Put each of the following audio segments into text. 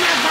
my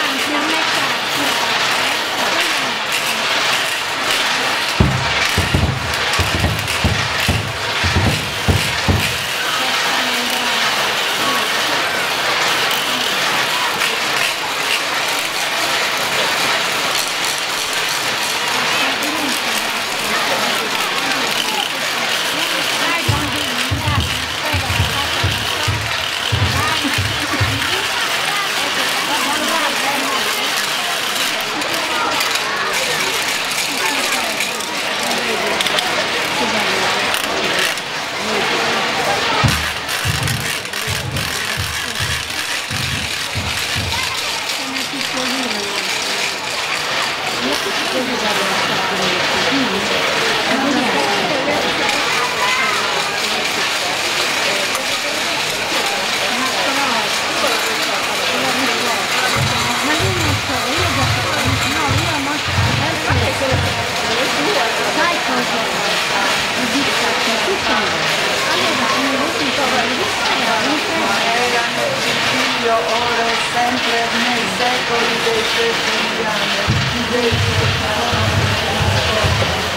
Dio, ora e sempre nei secoli dei secoli, ti dedico la nostra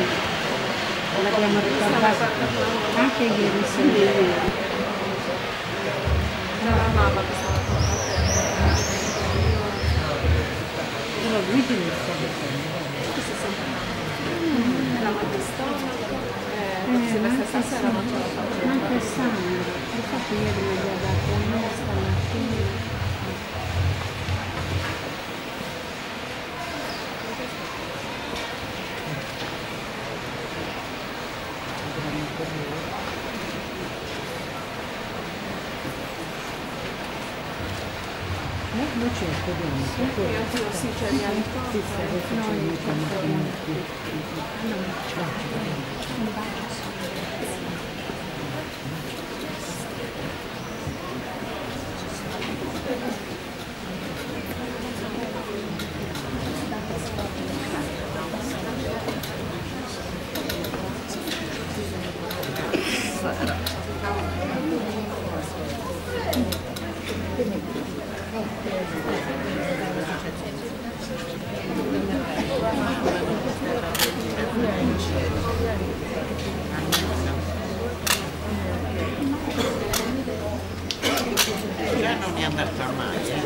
lagi yang não pakai diri sendiri Kalau begini, era uma não é, é, uma sensação, uma questão, eu sabia, No, non cerco dentro. Io ti lo si c'è di altro. Sì, sì, sì, sì, sì, sì, sì, sì, sì, sì, sì, sì, sì, sì, sì, sì, Tirano non è andata mai, eh.